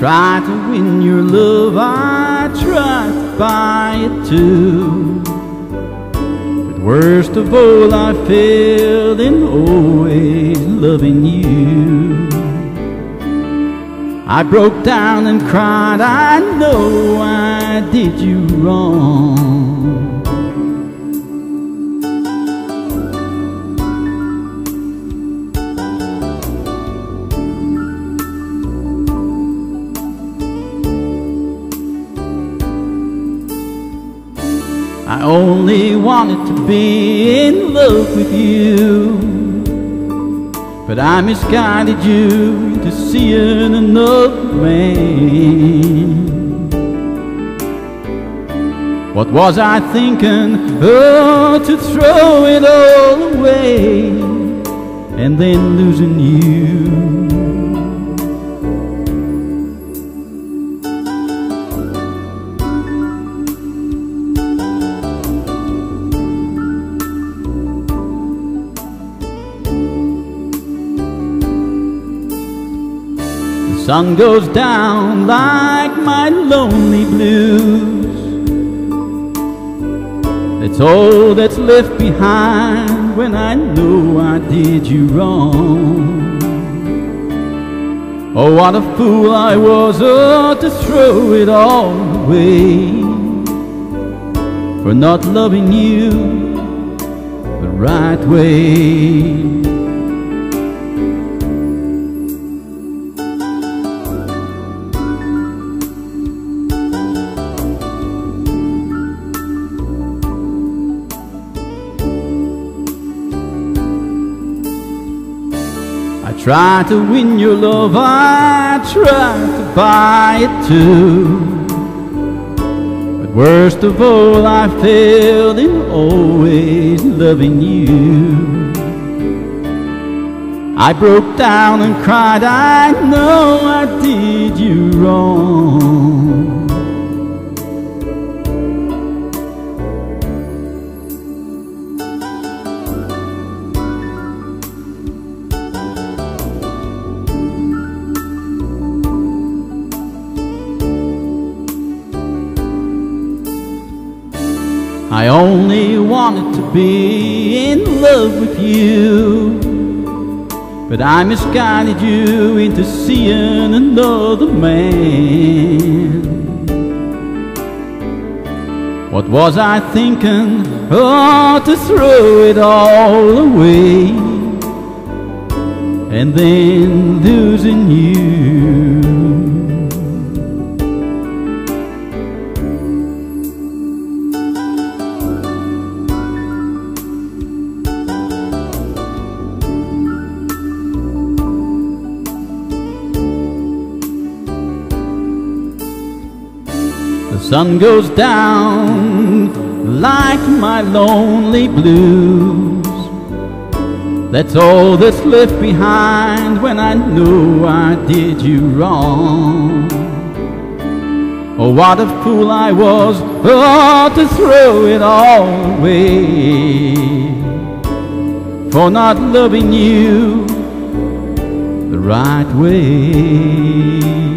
Tried to win your love, I tried to buy it too. But worst of all, I failed in always loving you. I broke down and cried, I know I did you wrong. I only wanted to be in love with you. But I misguided you into seeing another man. What was I thinking? Oh, to throw it all away And then losing you sun goes down like my lonely blues. It's all that's left behind when I know I did you wrong. Oh, what a fool I was, oh, to throw it all away for not loving you the right way. I tried to win your love, I tried to buy it too. But worst of all, I failed in always loving you. I broke down and cried, I know I did you wrong. I only wanted to be in love with you. But I misguided you into seeing another man. What was I thinking? Oh, to throw it all away. And then losing you sun goes down like my lonely blues. That's all that's left behind when I know I did you wrong. Oh, what a fool I was, oh, to throw it all away for not loving you the right way.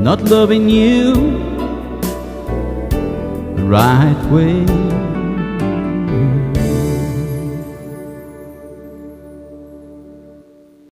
not loving you the right way.